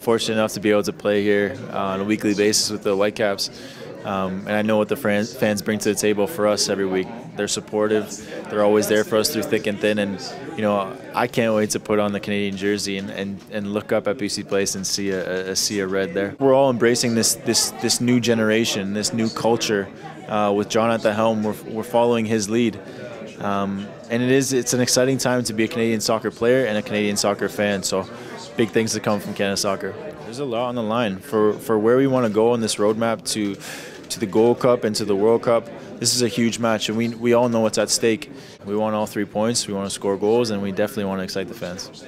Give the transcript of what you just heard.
Fortunate enough to be able to play here uh, on a weekly basis with the Whitecaps. Um, and I know what the fans bring to the table for us every week. They're supportive. They're always there for us through thick and thin. And you know, I can't wait to put on the Canadian jersey and, and, and look up at BC Place and see a, a sea of red there. We're all embracing this this this new generation, this new culture. Uh, with John at the helm, we're, we're following his lead. Um, and it is it's an exciting time to be a Canadian soccer player and a Canadian soccer fan. So big things to come from Canada Soccer. There's a lot on the line for, for where we want to go on this roadmap to to the Gold Cup and to the World Cup. This is a huge match, and we, we all know what's at stake. We want all three points, we want to score goals, and we definitely want to excite the fans.